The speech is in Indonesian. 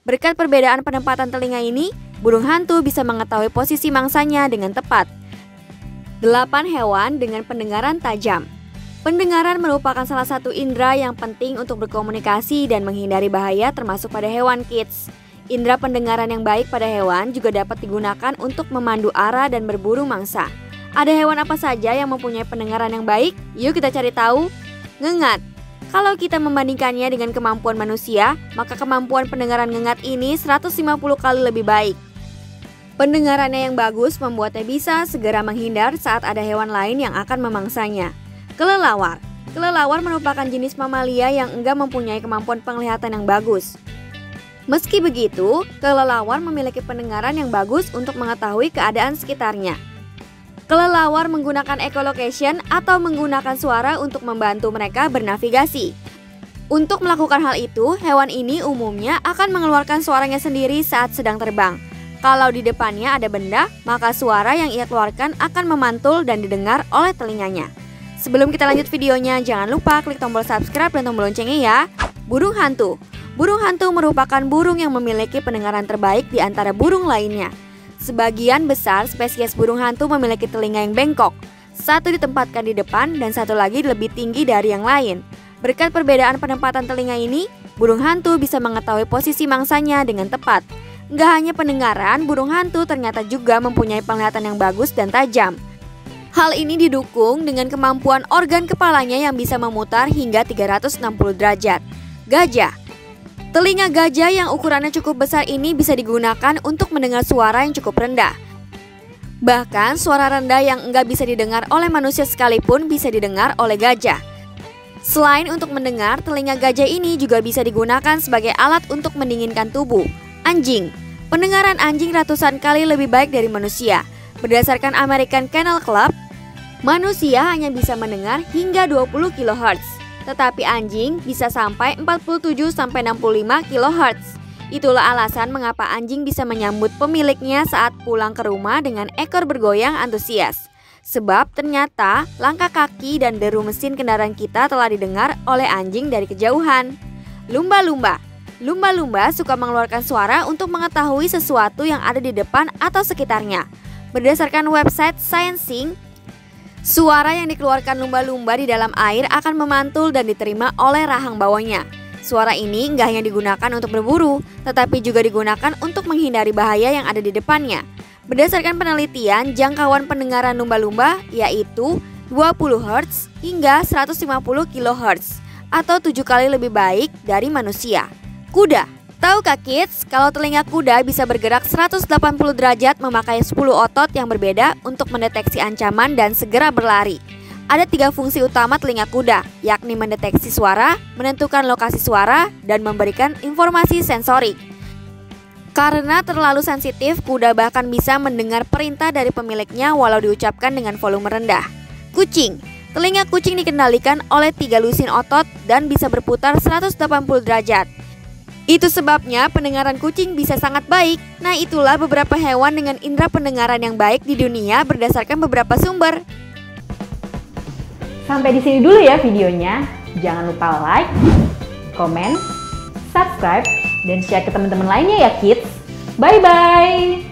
Berkat perbedaan penempatan telinga ini, burung hantu bisa mengetahui posisi mangsanya dengan tepat. 8 hewan dengan pendengaran tajam. Pendengaran merupakan salah satu indera yang penting untuk berkomunikasi dan menghindari bahaya termasuk pada hewan kids. Indera pendengaran yang baik pada hewan juga dapat digunakan untuk memandu arah dan berburu mangsa. Ada hewan apa saja yang mempunyai pendengaran yang baik? Yuk kita cari tahu. Ngengat. Kalau kita membandingkannya dengan kemampuan manusia, maka kemampuan pendengaran ngengat ini 150 kali lebih baik. Pendengarannya yang bagus membuatnya bisa segera menghindar saat ada hewan lain yang akan memangsanya. Kelelawar Kelelawar merupakan jenis mamalia yang enggak mempunyai kemampuan penglihatan yang bagus. Meski begitu, kelelawar memiliki pendengaran yang bagus untuk mengetahui keadaan sekitarnya. Kelelawar menggunakan echolocation atau menggunakan suara untuk membantu mereka bernavigasi. Untuk melakukan hal itu, hewan ini umumnya akan mengeluarkan suaranya sendiri saat sedang terbang. Kalau di depannya ada benda, maka suara yang ia keluarkan akan memantul dan didengar oleh telinganya. Sebelum kita lanjut videonya, jangan lupa klik tombol subscribe dan tombol loncengnya ya. Burung hantu Burung hantu merupakan burung yang memiliki pendengaran terbaik di antara burung lainnya. Sebagian besar spesies burung hantu memiliki telinga yang bengkok. Satu ditempatkan di depan dan satu lagi lebih tinggi dari yang lain. Berkat perbedaan penempatan telinga ini, burung hantu bisa mengetahui posisi mangsanya dengan tepat. Nggak hanya pendengaran, burung hantu ternyata juga mempunyai penglihatan yang bagus dan tajam. Hal ini didukung dengan kemampuan organ kepalanya yang bisa memutar hingga 360 derajat. Gajah Telinga gajah yang ukurannya cukup besar ini bisa digunakan untuk mendengar suara yang cukup rendah. Bahkan suara rendah yang enggak bisa didengar oleh manusia sekalipun bisa didengar oleh gajah. Selain untuk mendengar, telinga gajah ini juga bisa digunakan sebagai alat untuk mendinginkan tubuh. Anjing Pendengaran anjing ratusan kali lebih baik dari manusia. Berdasarkan American Kennel Club, manusia hanya bisa mendengar hingga 20 kHz tetapi anjing bisa sampai 47-65 kHz. Itulah alasan mengapa anjing bisa menyambut pemiliknya saat pulang ke rumah dengan ekor bergoyang antusias. Sebab ternyata langkah kaki dan deru mesin kendaraan kita telah didengar oleh anjing dari kejauhan. Lumba-lumba Lumba-lumba suka mengeluarkan suara untuk mengetahui sesuatu yang ada di depan atau sekitarnya. Berdasarkan website Sciencing, Suara yang dikeluarkan lumba-lumba di dalam air akan memantul dan diterima oleh rahang bawahnya. Suara ini nggak hanya digunakan untuk berburu, tetapi juga digunakan untuk menghindari bahaya yang ada di depannya. Berdasarkan penelitian, jangkauan pendengaran lumba-lumba yaitu 20 Hz hingga 150 kHz atau tujuh kali lebih baik dari manusia. Kuda Tahukah kids, kalau telinga kuda bisa bergerak 180 derajat memakai 10 otot yang berbeda untuk mendeteksi ancaman dan segera berlari. Ada tiga fungsi utama telinga kuda, yakni mendeteksi suara, menentukan lokasi suara, dan memberikan informasi sensorik. Karena terlalu sensitif, kuda bahkan bisa mendengar perintah dari pemiliknya walau diucapkan dengan volume rendah. Kucing Telinga kucing dikendalikan oleh tiga lusin otot dan bisa berputar 180 derajat. Itu sebabnya pendengaran kucing bisa sangat baik. Nah, itulah beberapa hewan dengan indera pendengaran yang baik di dunia berdasarkan beberapa sumber. Sampai di sini dulu ya videonya. Jangan lupa like, komen, subscribe, dan share ke teman-teman lainnya ya kids. Bye-bye!